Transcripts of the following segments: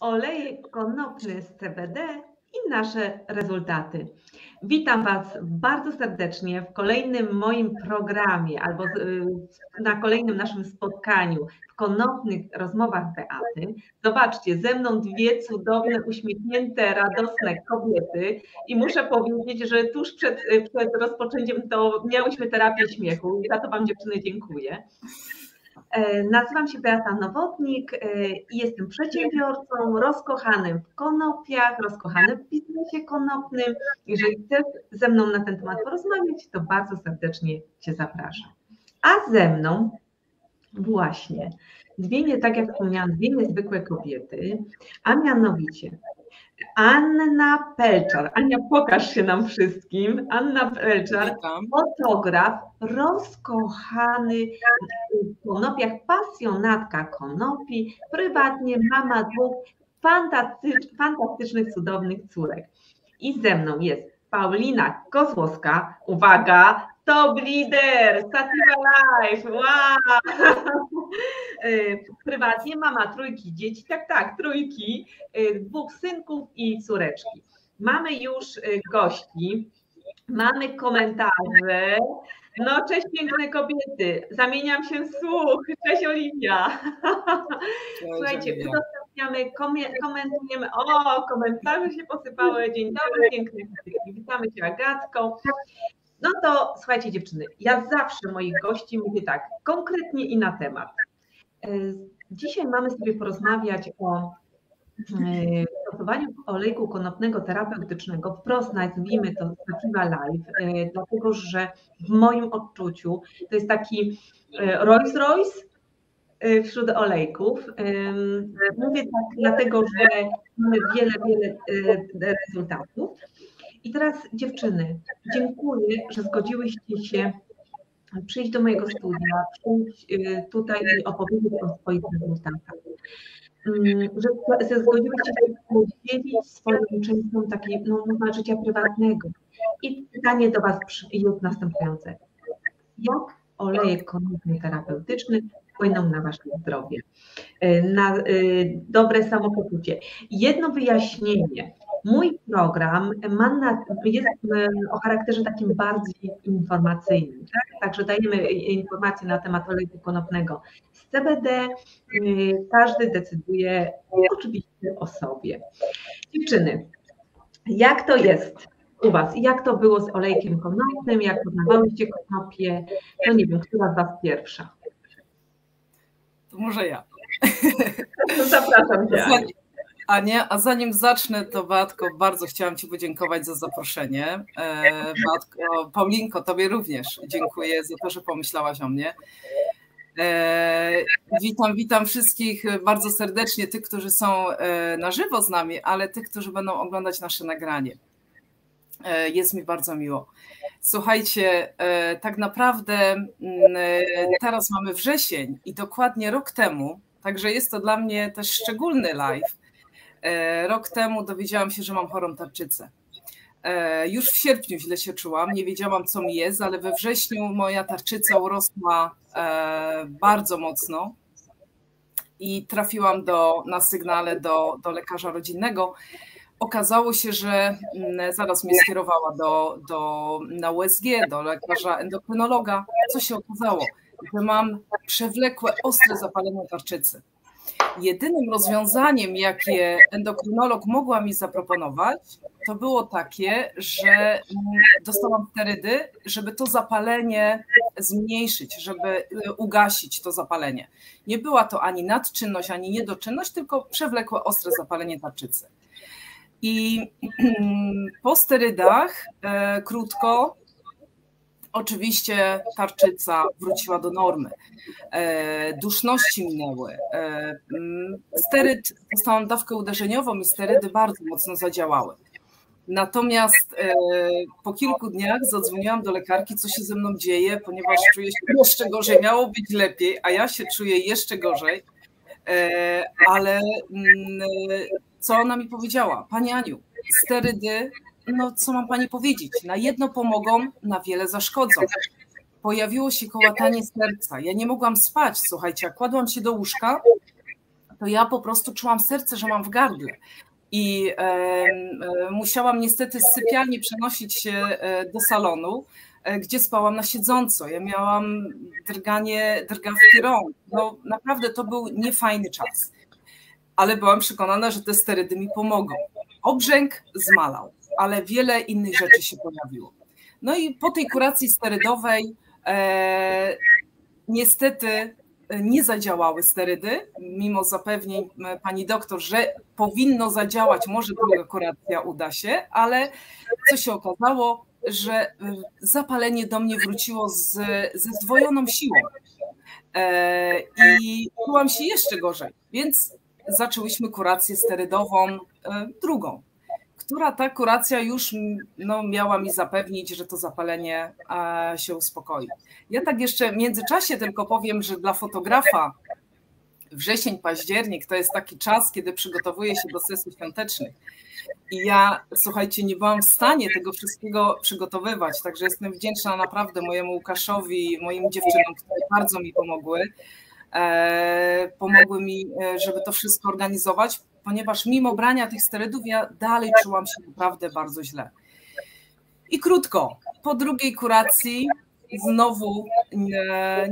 olejek konopny z CBD i nasze rezultaty. Witam Was bardzo serdecznie w kolejnym moim programie albo na kolejnym naszym spotkaniu w konopnych rozmowach Beaty. Zobaczcie, ze mną dwie cudowne, uśmiechnięte, radosne kobiety i muszę powiedzieć, że tuż przed, przed rozpoczęciem to miałyśmy terapię śmiechu i za to Wam dziewczyny dziękuję. E, nazywam się Beata Nowotnik e, i jestem przedsiębiorcą rozkochanym w konopiach, rozkochanym w biznesie konopnym. Jeżeli chcesz ze mną na ten temat porozmawiać, to bardzo serdecznie Cię zapraszam. A ze mną właśnie dwie, nie, tak jak wspomniałam, dwie niezwykłe kobiety, a mianowicie Anna Pelczar. Ania, pokaż się nam wszystkim. Anna Pelczar, fotograf, rozkochany w konopiach, pasjonatka konopi, prywatnie mama dwóch fantastycz, fantastycznych, cudownych córek. I ze mną jest Paulina Kozłowska, uwaga, top leader, Sativa Life, wow! Y, prywatnie mama trójki dzieci, tak, tak, trójki, y, dwóch synków i córeczki. Mamy już y, gości, mamy komentarze. No, cześć piękne kobiety, zamieniam się w słuch. Cześć Oliwia. Słuchajcie, udostępniamy, komentujemy. O, komentarze się posypały. Dzień dobry, piękne kobiety. Witamy Cię Agatką. No to słuchajcie dziewczyny, ja zawsze moich gości mówię tak, konkretnie i na temat. E, dzisiaj mamy sobie porozmawiać o e, stosowaniu olejku konopnego terapeutycznego, wprost nazwijmy to Sativa Life, e, dlatego że w moim odczuciu to jest taki Rolls Royce wśród olejków. Mówię tak dlatego, że mamy wiele, wiele rezultatów. I teraz dziewczyny, dziękuję, że zgodziłyście się przyjść do mojego studia, przyjść y, tutaj i opowiedzieć o swoich rezultatach. Mm, że zgodziłyście się podzielić swoją częścią takiej, no można życia prywatnego. I pytanie do Was jest następujące. Jak olejek konopny terapeutyczny wpłyną na Wasze zdrowie, y, na y, dobre samopoczucie? Jedno wyjaśnienie Mój program ma na, jest o charakterze takim bardziej informacyjnym, tak? także dajemy informacje na temat oleju konopnego z CBD. Y, każdy decyduje oczywiście o sobie. Dziewczyny, jak to jest u Was? Jak to było z olejkiem konopnym? Jak poznawałyście konopie? No nie wiem, która z Was pierwsza? To może ja. Zapraszam Cię. Ania, a zanim zacznę, to Batko, bardzo chciałam Ci podziękować za zaproszenie. E, Batko, Paulinko, Tobie również dziękuję za to, że pomyślałaś o mnie. E, witam, witam wszystkich bardzo serdecznie, tych, którzy są e, na żywo z nami, ale tych, którzy będą oglądać nasze nagranie. Jest mi bardzo miło. Słuchajcie, tak naprawdę mm, teraz mamy wrzesień i dokładnie rok temu, także jest to dla mnie też szczególny live E, rok temu dowiedziałam się, że mam chorą tarczycę. E, już w sierpniu źle się czułam, nie wiedziałam co mi jest, ale we wrześniu moja tarczyca urosła e, bardzo mocno i trafiłam do, na sygnale do, do lekarza rodzinnego. Okazało się, że mm, zaraz mnie skierowała do, do, na USG, do lekarza endokrynologa. Co się okazało? Że mam przewlekłe, ostre zapalenie tarczycy. Jedynym rozwiązaniem, jakie endokrynolog mogła mi zaproponować, to było takie, że dostałam sterydy, żeby to zapalenie zmniejszyć, żeby y, ugasić to zapalenie. Nie była to ani nadczynność, ani niedoczynność, tylko przewlekłe ostre zapalenie tarczycy. I po sterydach e, krótko Oczywiście tarczyca wróciła do normy, e, duszności minęły. E, mm, steryd, dostałam dawkę uderzeniową i sterydy bardzo mocno zadziałały. Natomiast e, po kilku dniach zadzwoniłam do lekarki, co się ze mną dzieje, ponieważ czuję się jeszcze gorzej. Miało być lepiej, a ja się czuję jeszcze gorzej. Ale mm, co ona mi powiedziała? Pani Aniu, sterydy no co mam pani powiedzieć, na jedno pomogą, na wiele zaszkodzą. Pojawiło się kołatanie serca. Ja nie mogłam spać, słuchajcie, jak kładłam się do łóżka, to ja po prostu czułam serce, że mam w gardle. I e, e, musiałam niestety z sypialni przenosić się e, do salonu, e, gdzie spałam na siedząco. Ja miałam drganie, drgawki rąk. No naprawdę to był niefajny czas. Ale byłam przekonana, że te sterydy mi pomogą. Obrzęk zmalał, ale wiele innych rzeczy się pojawiło. No i po tej kuracji sterydowej e, niestety nie zadziałały sterydy, mimo zapewnień pani doktor, że powinno zadziałać, może druga kuracja uda się, ale co się okazało, że zapalenie do mnie wróciło z, ze zdwojoną siłą. E, I czułam się jeszcze gorzej, więc zaczęłyśmy kurację sterydową e, drugą która ta kuracja już no, miała mi zapewnić, że to zapalenie e, się uspokoi. Ja tak jeszcze w międzyczasie tylko powiem, że dla fotografa wrzesień, październik to jest taki czas, kiedy przygotowuję się do sesji świątecznych. I ja, słuchajcie, nie byłam w stanie tego wszystkiego przygotowywać, także jestem wdzięczna naprawdę mojemu Łukaszowi, moim dziewczynom, które bardzo mi pomogły. E, pomogły mi, e, żeby to wszystko organizować, ponieważ mimo brania tych sterydów ja dalej czułam się naprawdę bardzo źle. I krótko, po drugiej kuracji znowu nie,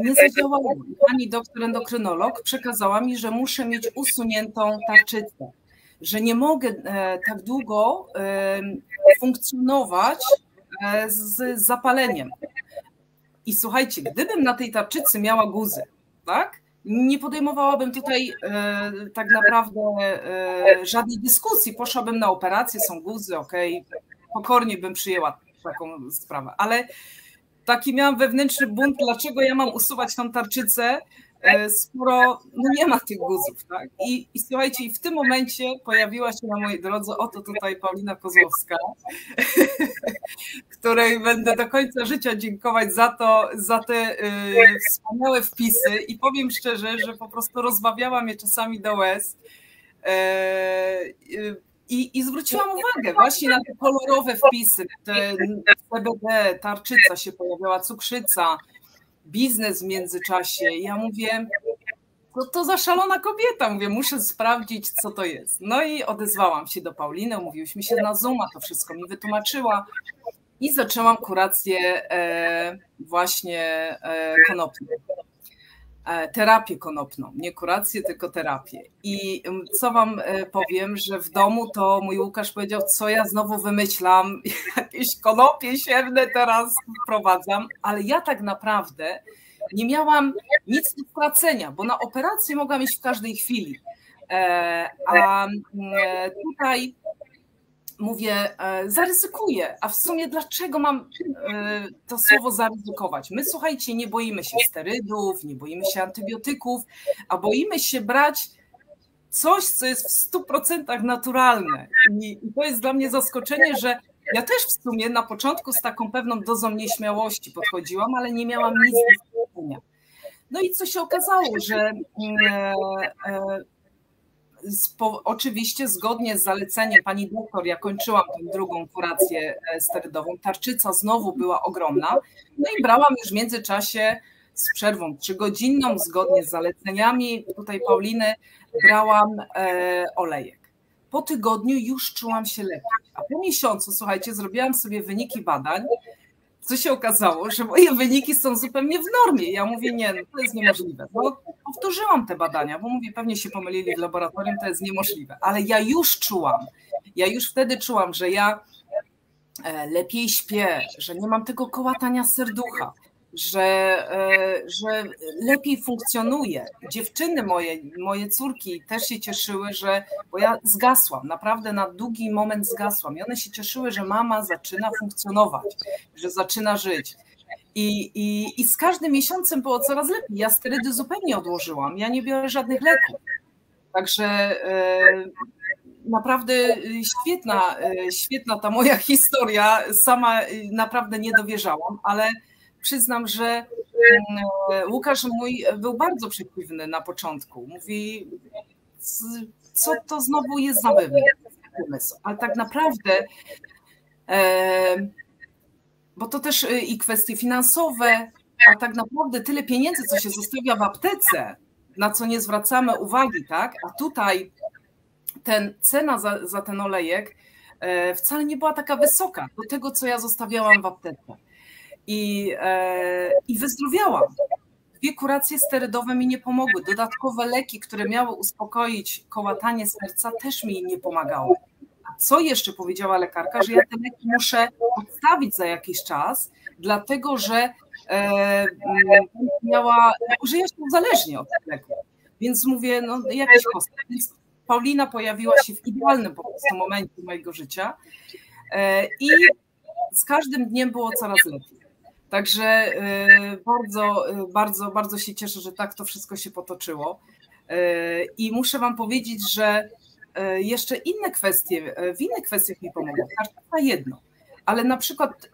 nie zadziałało. Pani doktor endokrynolog przekazała mi, że muszę mieć usuniętą tarczycę, że nie mogę e, tak długo funkcjonować z zapaleniem. I słuchajcie, gdybym na tej tarczycy miała guzy, tak? Nie podejmowałabym tutaj e, tak naprawdę e, żadnej dyskusji. Poszłabym na operację, są guzy, ok, pokornie bym przyjęła taką sprawę, ale taki miałam wewnętrzny bunt, dlaczego ja mam usuwać tą tarczycę, skoro no nie ma tych guzów. Tak? I, I słuchajcie, i w tym momencie pojawiła się na mojej drodze oto tutaj Paulina Kozłowska, której będę do końca życia dziękować za to, za te y, wspaniałe wpisy i powiem szczerze, że po prostu rozbawiała mnie czasami do łez. E, y, i, I zwróciłam uwagę właśnie na te kolorowe wpisy, te CBD, tarczyca się pojawiała, cukrzyca, biznes w międzyczasie. I ja mówię, to, to za szalona kobieta. Mówię, muszę sprawdzić, co to jest. No i odezwałam się do Pauliny, umówiłyśmy się na Zooma, to wszystko mi wytłumaczyła. I zaczęłam kurację e, właśnie e. E, terapię konopną, nie kurację, tylko terapię. I co wam e, powiem, że w domu to mój Łukasz powiedział, co ja znowu wymyślam, jakieś konopie siewne teraz wprowadzam, ale ja tak naprawdę nie miałam nic do stracenia, bo na operację mogłam iść w każdej chwili. E, a tutaj mówię, e, zaryzykuję. A w sumie dlaczego mam e, to słowo zaryzykować? My, słuchajcie, nie boimy się sterydów, nie boimy się antybiotyków, a boimy się brać coś, co jest w 100% naturalne. I to jest dla mnie zaskoczenie, że ja też w sumie na początku z taką pewną dozą nieśmiałości podchodziłam, ale nie miałam nic do powiedzenia. No i co się okazało, że e, Spo, oczywiście zgodnie z zaleceniem pani doktor, ja kończyłam tę drugą kurację e, sterydową, tarczyca znowu była ogromna, no i brałam już w międzyczasie z przerwą trzygodzinną, zgodnie z zaleceniami tutaj Pauliny, brałam e, olejek. Po tygodniu już czułam się lepiej, a po miesiącu, słuchajcie, zrobiłam sobie wyniki badań co się okazało, że moje wyniki są zupełnie w normie. Ja mówię, nie, no to jest niemożliwe. Bo powtórzyłam te badania, bo mówię, pewnie się pomylili w laboratorium, to jest niemożliwe. Ale ja już czułam, ja już wtedy czułam, że ja e, lepiej śpię, że nie mam tego kołatania serducha, że, e, że lepiej funkcjonuje. Dziewczyny moje, moje córki też się cieszyły, że, bo ja zgasłam, naprawdę na długi moment zgasłam i one się cieszyły, że mama zaczyna funkcjonować, że zaczyna żyć. I, i, I z każdym miesiącem było coraz lepiej. Ja sterydy zupełnie odłożyłam, ja nie biorę żadnych leków. Także e, naprawdę świetna, e, świetna ta moja historia. Sama naprawdę nie dowierzałam, ale przyznam, że mm, Łukasz mój był bardzo przeciwny na początku. Mówi, co to znowu jest za pomysł. Ale tak naprawdę, bo to też y, i kwestie finansowe, a tak naprawdę tyle pieniędzy, co się zostawia w aptece, na co nie zwracamy uwagi, tak? A tutaj ten cena za, za ten olejek e, wcale nie była taka wysoka do tego, co ja zostawiałam w aptece. I, e, i wyzdrowiałam. Dwie kuracje sterydowe mi nie pomogły. Dodatkowe leki, które miały uspokoić kołatanie serca, też mi nie pomagały. A co jeszcze powiedziała lekarka, że ja te leki muszę odstawić za jakiś czas, dlatego że e, miała, że ja się uzależnię od tych leków. Więc mówię, no jakiś koszt. Więc Paulina pojawiła się w idealnym po prostu momencie mojego życia e, i z każdym dniem było coraz lepiej. Także e, bardzo, e, bardzo, bardzo się cieszę, że tak to wszystko się potoczyło. I muszę Wam powiedzieć, że jeszcze inne kwestie, w innych kwestiach mi pomogło. Każda jedno, ale na przykład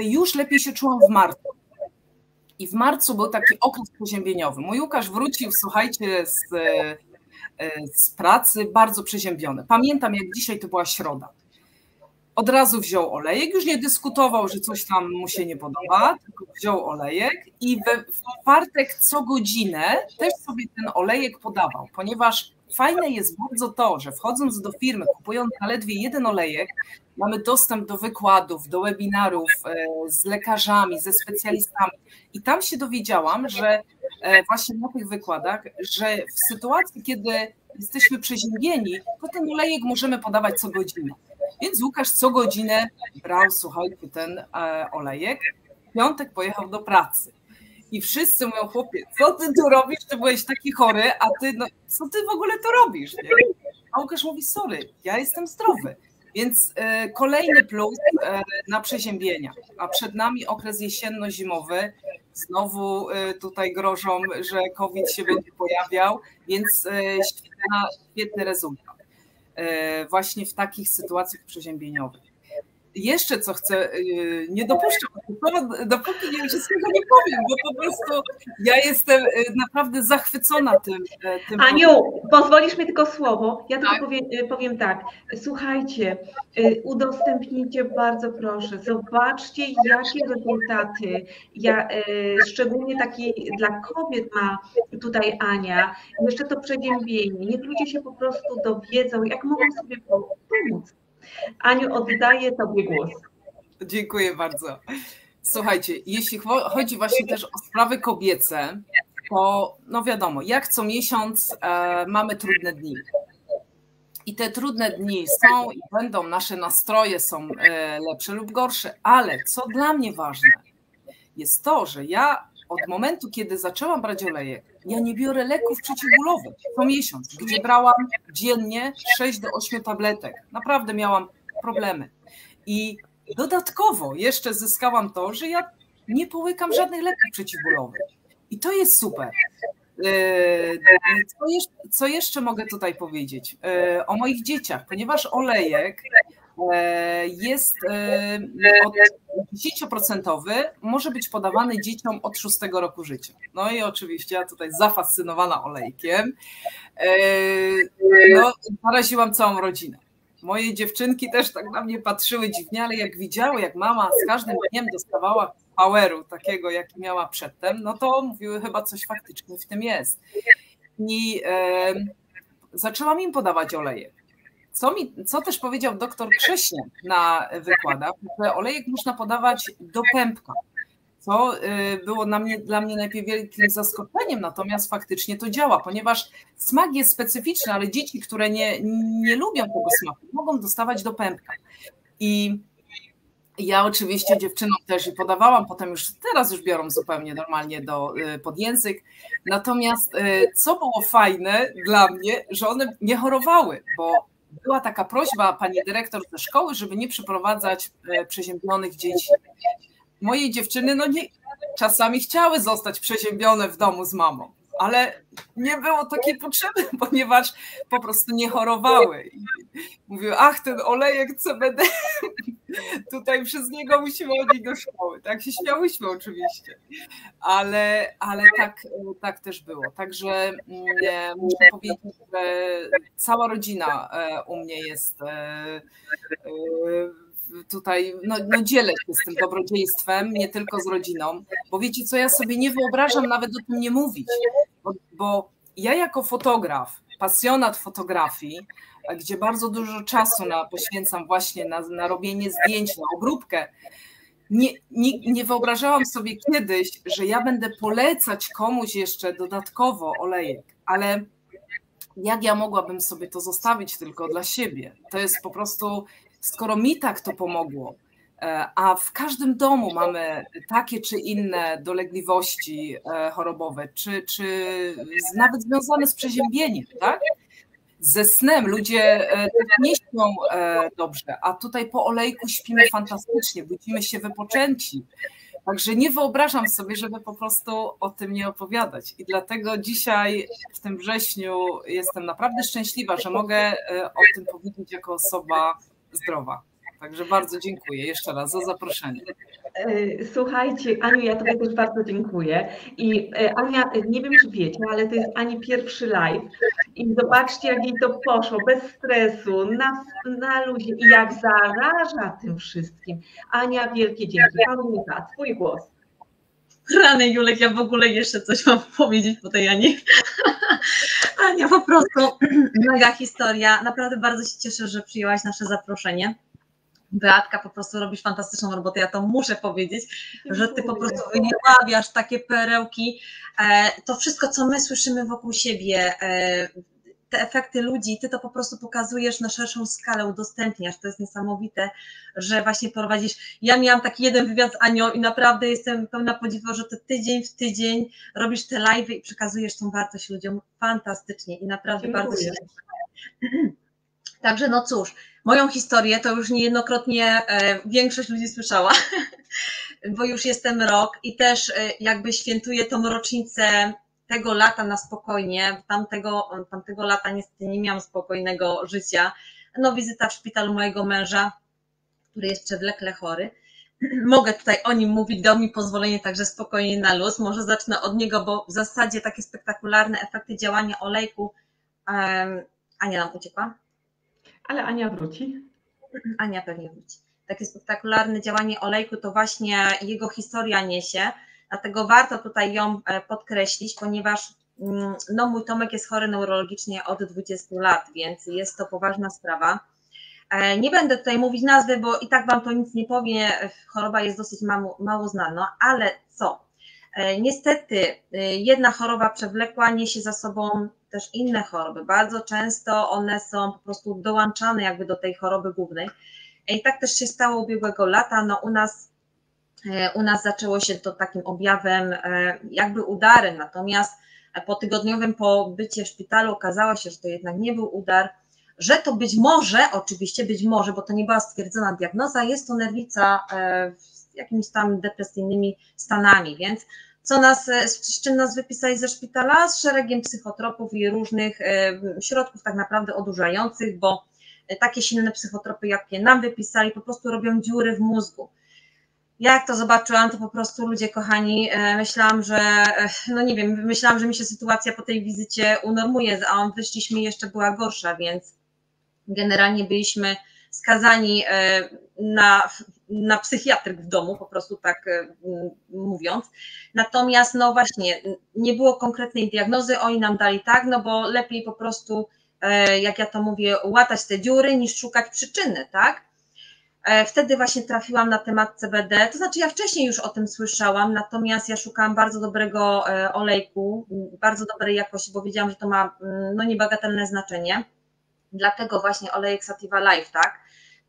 już lepiej się czułam w marcu. I w marcu był taki okres przeziębieniowy. Mój Łukasz wrócił, słuchajcie, z z pracy, bardzo przeziębiony. Pamiętam, jak dzisiaj to była środa. Od razu wziął olejek, już nie dyskutował, że coś tam mu się nie podoba, tylko wziął olejek i we, w czwartek co godzinę też sobie ten olejek podawał, ponieważ fajne jest bardzo to, że wchodząc do firmy, kupując zaledwie jeden olejek, mamy dostęp do wykładów, do webinarów e, z lekarzami, ze specjalistami. I tam się dowiedziałam, że e, właśnie na tych wykładach, że w sytuacji, kiedy jesteśmy przeziębieni, to ten olejek możemy podawać co godzinę. Więc Łukasz co godzinę brał, słuchajcie, ten e, olejek. W piątek pojechał do pracy. I wszyscy mówią, chłopie, co ty tu robisz? Ty byłeś taki chory, a ty, no, co ty w ogóle to robisz? Nie? A Łukasz mówi, sorry, ja jestem zdrowy. Więc e, kolejny plus e, na przeziębienia, a przed nami okres jesienno-zimowy. Znowu e, tutaj grożą, że COVID się będzie pojawiał, więc świetna, świetny rezultat właśnie w takich sytuacjach przeziębieniowych jeszcze co chcę, y, nie dopuszczam, dopóki nie wszystkiego nie powiem, bo po prostu ja jestem y, naprawdę zachwycona tym. Y, tym Aniu, pozwolisz mi tylko słowo. Ja tylko tak? powiem, powiem tak. Słuchajcie, udostępnijcie bardzo proszę, zobaczcie jakie rezultaty, ja, szczególnie takie dla kobiet ma tutaj Ania, jeszcze to przeziębienie. Niech ludzie się po prostu dowiedzą, jak mogą sobie pomóc. Aniu, oddaję Tobie głos. Dziękuję bardzo. Słuchajcie, jeśli chodzi właśnie też o sprawy kobiece, to no wiadomo, jak co miesiąc e, mamy trudne dni. I te trudne dni są i będą, nasze nastroje są e, lepsze lub gorsze, ale co dla mnie ważne, jest to, że ja od momentu, kiedy zaczęłam brać olejek, ja nie biorę leków przeciwbólowych co miesiąc, gdzie brałam dziennie 6 do 8 tabletek. Naprawdę miałam problemy. I dodatkowo jeszcze zyskałam to, że ja nie połykam żadnych leków przeciwbólowych. I to jest super. E, co jeszcze, co jeszcze mogę tutaj powiedzieć? E, o moich dzieciach, ponieważ olejek jest e, od 10% może być podawany dzieciom od 6 roku życia. No i oczywiście ja tutaj zafascynowana olejkiem, e, no, naraziłam całą rodzinę. Moje dziewczynki też tak na mnie patrzyły dziwnie, ale jak widziały, jak mama z każdym dniem dostawała poweru takiego, jaki miała przedtem, no to mówiły chyba coś faktycznie w tym jest. I e, zaczęłam im podawać olejek. Co, mi, co też powiedział doktor Krześnie na wykładach, że olejek można podawać do pępka, co y, było dla mnie, dla mnie najpierw wielkim zaskoczeniem, natomiast faktycznie to działa, ponieważ smak jest specyficzny, ale dzieci, które nie, nie lubią tego smaku, mogą dostawać do pępka. I ja oczywiście dziewczynom też i podawałam, potem już teraz już biorą zupełnie normalnie do, y, pod język. Natomiast y, co było fajne dla mnie, że one nie chorowały, bo była taka prośba pani dyrektor ze szkoły, żeby nie przyprowadzać e, przeziębionych dzieci. Moje dziewczyny no nie, czasami chciały zostać przeziębione w domu z mamą, ale nie było takiej potrzeby, ponieważ po prostu nie chorowały. Mówiły, ach, ten olejek CBD, tutaj przez niego musimy chodzić do szkoły. Tak się śmiałyśmy oczywiście, ale, ale tak, tak też było. Także mm, muszę powiedzieć, że cała rodzina e, u mnie jest e, e, tutaj, no, no dzielę się z tym dobrodziejstwem, nie tylko z rodziną, bo wiecie co, ja sobie nie wyobrażam nawet o tym nie mówić, bo, bo ja jako fotograf, pasjonat fotografii, gdzie bardzo dużo czasu na, poświęcam właśnie na, na robienie zdjęć, na obróbkę, nie, nie, nie wyobrażałam sobie kiedyś, że ja będę polecać komuś jeszcze dodatkowo olejek, ale jak ja mogłabym sobie to zostawić tylko dla siebie? To jest po prostu, skoro mi tak to pomogło, e, a w każdym domu mamy takie czy inne dolegliwości e, chorobowe, czy, czy nawet związane z przeziębieniem, tak? Ze snem. Ludzie e, nie śpią e, dobrze, a tutaj po olejku śpimy fantastycznie, budzimy się wypoczęci. Także nie wyobrażam sobie, żeby po prostu o tym nie opowiadać. I dlatego dzisiaj, w tym wrześniu, jestem naprawdę szczęśliwa, że mogę e, o tym powiedzieć jako osoba zdrowa. Także bardzo dziękuję jeszcze raz za zaproszenie. E, słuchajcie, Aniu, ja Tobie też bardzo dziękuję. I e, Ania, nie wiem, czy wiecie, ale to jest Ani pierwszy live. I zobaczcie, jak jej to poszło, bez stresu, na, na luzie i jak zaraża tym wszystkim. Ania, wielkie dzięki. Paulinka, Twój głos. Rany Julek, ja w ogóle jeszcze coś mam powiedzieć po tej Ani. Ania, po prostu mega historia. Naprawdę bardzo się cieszę, że przyjęłaś nasze zaproszenie. Beatka, po prostu robisz fantastyczną robotę, ja to muszę powiedzieć, że ty po prostu wyjawiasz takie perełki. E, to wszystko, co my słyszymy wokół siebie, e, te efekty ludzi, ty to po prostu pokazujesz na szerszą skalę, udostępniasz. To jest niesamowite, że właśnie prowadzisz. Ja miałam taki jeden wywiad z Anią i naprawdę jestem pełna podziwu, że to tydzień w tydzień robisz te live i przekazujesz tą wartość ludziom fantastycznie i naprawdę Dziękuję. bardzo się cieszę. Także no cóż, moją historię to już niejednokrotnie e, większość ludzi słyszała, bo już jestem rok i też e, jakby świętuję tą rocznicę tego lata na spokojnie. Tamtego, tamtego lata niestety nie miałam spokojnego życia. No wizyta w szpitalu mojego męża, który jest przewlekle chory. Mogę tutaj o nim mówić, dał mi pozwolenie także spokojnie na luz. Może zacznę od niego, bo w zasadzie takie spektakularne efekty działania olejku. Um, Ania nam uciekła. Ale Ania wróci. Ania pewnie wróci. Takie spektakularne działanie olejku to właśnie jego historia niesie, dlatego warto tutaj ją e, podkreślić, ponieważ mm, no, mój Tomek jest chory neurologicznie od 20 lat, więc jest to poważna sprawa. E, nie będę tutaj mówić nazwy, bo i tak Wam to nic nie powie, choroba jest dosyć mało, mało znana, ale co? E, niestety jedna choroba przewlekła niesie za sobą też inne choroby. Bardzo często one są po prostu dołączane jakby do tej choroby głównej. I tak też się stało ubiegłego lata. No u nas, e, u nas zaczęło się to takim objawem e, jakby udarem, natomiast po tygodniowym pobycie w szpitalu okazało się, że to jednak nie był udar, że to być może, oczywiście być może, bo to nie była stwierdzona diagnoza, jest to nerwica e, jakimiś tam depresyjnymi stanami, więc co nas, e, z czym nas wypisali ze szpitala? Z szeregiem psychotropów i różnych e, środków tak naprawdę odurzających, bo e, takie silne psychotropy, jakie nam wypisali, po prostu robią dziury w mózgu. Jak to zobaczyłam, to po prostu ludzie kochani, myślałam, że, no nie wiem, myślałam, że mi się sytuacja po tej wizycie unormuje, a on wyszliśmy jeszcze była gorsza, więc generalnie byliśmy skazani na na psychiatryk w domu, po prostu tak e, mówiąc. Natomiast, no właśnie, nie było konkretnej diagnozy, oni nam dali tak, no bo lepiej po prostu, e, jak ja to mówię, łatać te dziury, niż szukać przyczyny, tak? E, wtedy właśnie trafiłam na temat CBD, to znaczy ja wcześniej już o tym słyszałam, natomiast ja szukałam bardzo dobrego olejku, bardzo dobrej jakości, bo wiedziałam, że to ma no, niebagatelne znaczenie. Dlatego właśnie olejek Sativa Life, tak?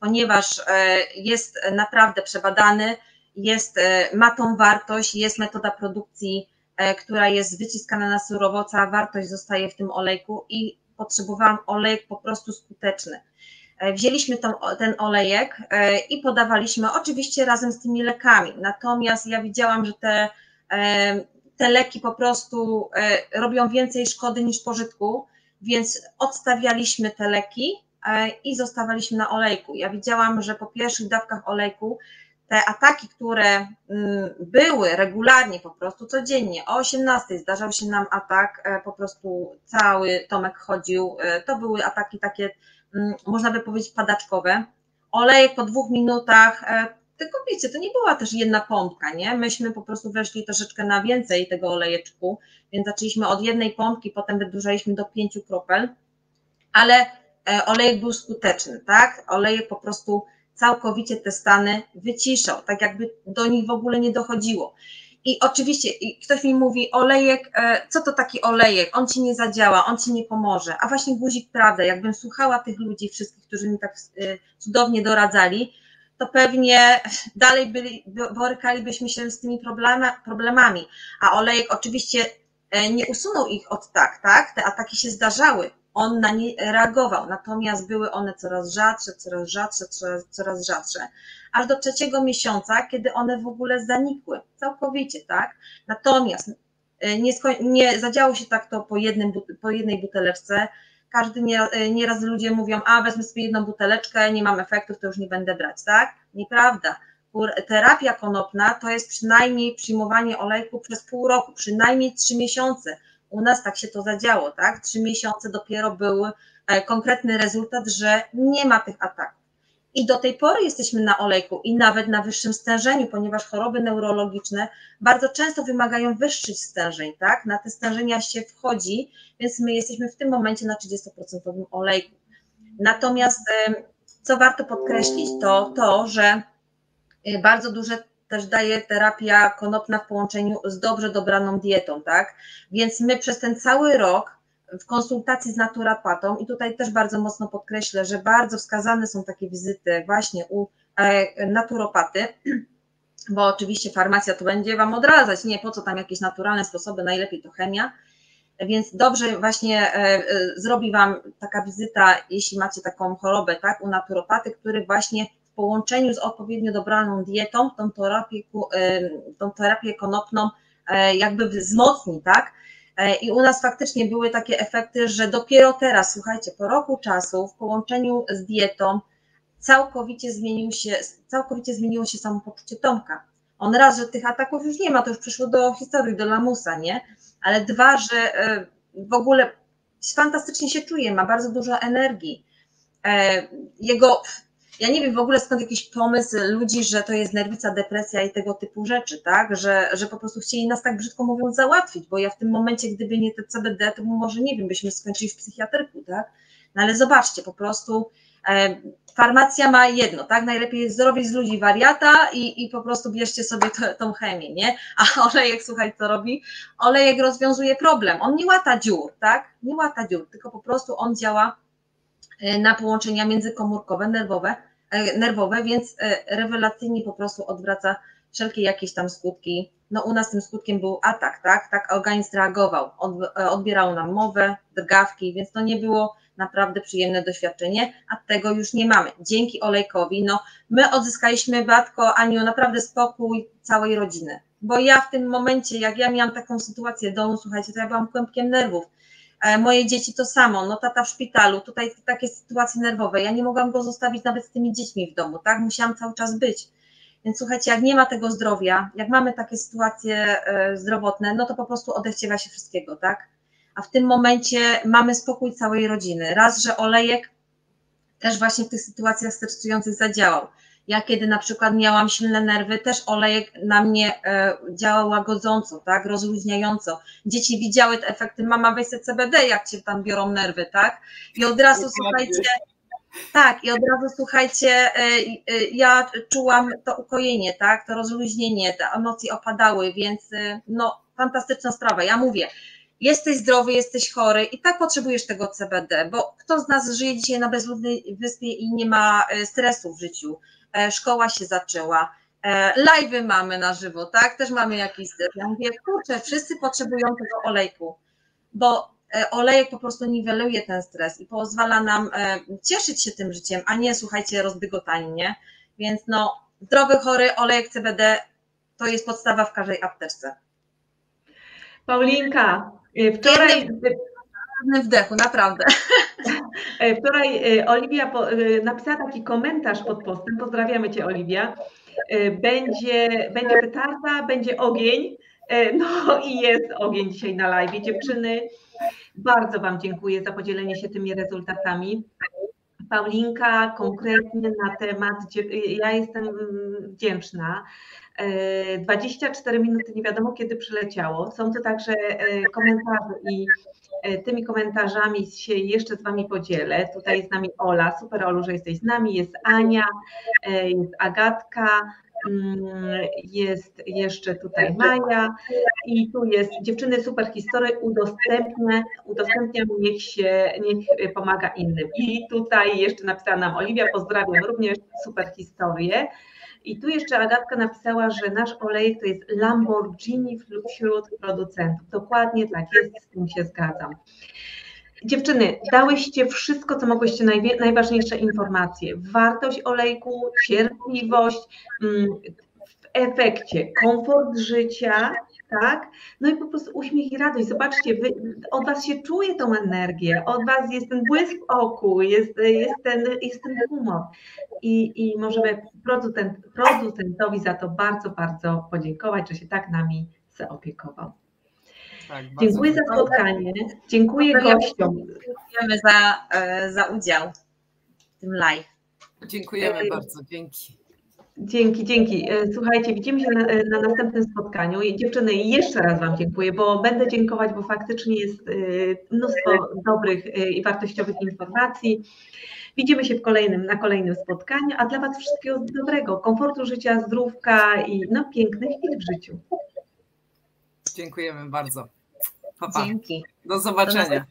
Ponieważ e, jest naprawdę przebadany, jest, e, ma tą wartość, jest metoda produkcji, e, która jest wyciskana na surowo, cała wartość zostaje w tym olejku i potrzebowałam olejek po prostu skuteczny. Wzięliśmy tą, ten olejek i podawaliśmy oczywiście razem z tymi lekami. Natomiast ja widziałam, że te, te leki po prostu robią więcej szkody niż pożytku, więc odstawialiśmy te leki i zostawaliśmy na olejku. Ja widziałam, że po pierwszych dawkach olejku te ataki, które mm, były regularnie, po prostu codziennie, o 18 zdarzał się nam atak, e, po prostu cały Tomek chodził, e, to były ataki takie, mm, można by powiedzieć, padaczkowe. Olejek po dwóch minutach tylko wiecie, to nie była też jedna pompka, nie? Myśmy po prostu weszli troszeczkę na więcej tego olejeczku, więc zaczęliśmy od jednej pompki, potem wydłużaliśmy do pięciu kropel, ale e, olejek był skuteczny, tak? Olejek po prostu całkowicie te stany wyciszał, tak jakby do nich w ogóle nie dochodziło. I oczywiście ktoś mi mówi, olejek, e, co to taki olejek? On ci nie zadziała, on ci nie pomoże. A właśnie guzik, prawda, jakbym słuchała tych ludzi, wszystkich, którzy mi tak e, cudownie doradzali, to pewnie dalej byli, borykalibyśmy się z tymi problemami. A olejek oczywiście e, nie usunął ich od tak, tak? Te ataki się zdarzały. On na nie reagował, natomiast były one coraz rzadsze, coraz rzadsze, coraz, coraz rzadsze aż do trzeciego miesiąca, kiedy one w ogóle zanikły całkowicie, tak? Natomiast e, nie, nie zadziało się tak to po, jednym, po jednej buteleczce. Każdy e, nieraz ludzie mówią, a wezmę sobie jedną buteleczkę, nie mam efektów, to już nie będę brać, tak? Nieprawda. Terapia konopna to jest przynajmniej przyjmowanie olejku przez pół roku, przynajmniej trzy miesiące. U nas tak się to zadziało, tak? Trzy miesiące dopiero był e, konkretny rezultat, że nie ma tych ataków. I do tej pory jesteśmy na olejku i nawet na wyższym stężeniu, ponieważ choroby neurologiczne bardzo często wymagają wyższych stężeń, tak? Na te stężenia się wchodzi, więc my jesteśmy w tym momencie na 30% olejku. Natomiast co warto podkreślić, to to, że y, bardzo duże też daje terapia konopna w połączeniu z dobrze dobraną dietą, tak? Więc my przez ten cały rok w konsultacji z naturopatą i tutaj też bardzo mocno podkreślę, że bardzo wskazane są takie wizyty właśnie u e, naturopaty, bo oczywiście farmacja to będzie Wam odradzać, nie po co tam jakieś naturalne sposoby, najlepiej to chemia, więc dobrze właśnie e, e, zrobi Wam taka wizyta, jeśli macie taką chorobę, tak, u naturopaty, który właśnie połączeniu z odpowiednio dobraną dietą tą terapię, tą terapię konopną jakby wzmocni, tak, E, I u nas faktycznie były takie efekty, że dopiero teraz, słuchajcie, po roku czasu w połączeniu z dietą całkowicie, zmienił się, całkowicie zmieniło się samopoczucie Tomka. On raz, że tych ataków już nie ma, to już przyszło do historii, do lamusa, nie? Ale dwa, że e, w ogóle fantastycznie się czuje, ma bardzo dużo energii. E, jego ja nie wiem w ogóle skąd jakiś pomysł ludzi, że to jest nerwica, depresja i tego typu rzeczy, tak? Że, że po prostu chcieli nas tak brzydko mówiąc załatwić, bo ja w tym momencie, gdyby nie te CBD, to może nie wiem, byśmy skończyli w psychiatryku, tak? No ale zobaczcie, po prostu e, farmacja ma jedno, tak? Najlepiej jest zrobić z ludzi wariata i, i po prostu bierzcie sobie to, tą chemię, nie? A olejek, słuchaj, co robi? Olejek rozwiązuje problem. On nie łata dziur, tak? Nie łata dziur, tylko po prostu on działa E, na połączenia międzykomórkowe, nerwowe, nerwowe, więc e, rewelacyjnie po prostu odwraca wszelkie jakieś tam skutki. No u nas tym skutkiem był atak, tak? Tak organizm reagował, odbierał nam mowę, drgawki, więc to nie było naprawdę przyjemne doświadczenie, a tego już nie mamy. Dzięki olejkowi, no my odzyskaliśmy, Batko, Aniu, naprawdę spokój całej rodziny, bo ja w tym momencie, jak ja miałam taką sytuację domu, słuchajcie, to ja byłam kłębkiem nerwów, E, moje dzieci to samo, no tata w szpitalu, tutaj takie sytuacje nerwowe, ja nie mogłam go zostawić nawet z tymi dziećmi w domu, tak, musiałam cały czas być. Więc słuchajcie, jak nie ma tego zdrowia, jak mamy takie sytuacje e, zdrowotne, no to po prostu odechciewa się wszystkiego, tak? A w tym momencie mamy spokój całej rodziny. Raz, że olejek też właśnie w tych sytuacjach stresujących zadziałał. Ja kiedy na przykład miałam silne nerwy, też olejek na mnie e, działał łagodząco, tak, rozluźniająco. Dzieci widziały te efekty, mama weź CBD, jak cię tam biorą nerwy, tak? I od razu, słuchajcie, tak, i od razu słuchajcie, e, e, ja czułam to ukojenie, tak, to rozluźnienie, te emocje opadały, więc no fantastyczna sprawa. Ja mówię, jesteś zdrowy, jesteś chory i tak potrzebujesz tego CBD, bo kto z nas żyje dzisiaj na bezludnej wyspie i nie ma stresu w życiu? E, szkoła się zaczęła, e, live'y mamy na żywo, tak? Też mamy jakiś styl. Ja mówię, kurczę, wszyscy potrzebują tego olejku, bo e, olejek po prostu niweluje ten stres i pozwala nam cieszyć się tym życiem, a nie, słuchajcie, rozbygotani, nie? Więc no, zdrowy, chory olejek CBD to jest podstawa w każdej apteczce. Paulinka, wczoraj wdechu, naprawdę. E, wczoraj e, Oliwia e, napisała taki komentarz pod postem. Pozdrawiamy Cię, Oliwia. Będzie, będzie petarda, będzie ogień. No i jest ogień dzisiaj na live. Dziewczyny, bardzo Wam dziękuję za podzielenie się tymi rezultatami. Paulinka konkretnie na temat, ja jestem wdzięczna. 24 minuty nie wiadomo kiedy przyleciało. Są to także komentarze i tymi komentarzami się jeszcze z Wami podzielę. Tutaj jest z nami Ola, super Olu, że jesteś z nami, jest Ania, jest Agatka, Mm, jest jeszcze tutaj Maja i tu jest dziewczyny super historii, udostępnia, udostępniam, niech się, niech pomaga innym. I tutaj jeszcze napisała nam Oliwia, pozdrawiam również super historię. I tu jeszcze Agatka napisała, że nasz olej to jest Lamborghini wśród producentów. Dokładnie tak jest, z tym się zgadzam. Dziewczyny, dałyście wszystko, co mogłyście, najważniejsze informacje. Wartość olejku, cierpliwość, mm, w efekcie komfort życia, tak? No i po prostu uśmiech i radość. Zobaczcie, wy, od Was się czuje tą energię, od Was jest ten błysk w oku, jest, jest, ten, jest ten humor. I, i możemy producent, producentowi za to bardzo, bardzo podziękować, że się tak nami zaopiekował. Tak, Dziękuję za spotkanie. Dziękuję gościom. Dziękujemy za, e, za udział w tym live. Dziękujemy e, bardzo. Dzięki. Dzięki, dzięki. E, słuchajcie, widzimy się na, na, następnym spotkaniu. Dziewczyny, jeszcze raz Wam dziękuję, bo będę dziękować, bo faktycznie jest mnóstwo dobrych i wartościowych informacji. Widzimy się w kolejnym, na kolejnym spotkaniu, a dla Was wszystkiego dobrego, komfortu życia, zdrówka i no, pięknych chwil w życiu. Dziękujemy bardzo. Pa, pa. Dzięki. Do zobaczenia.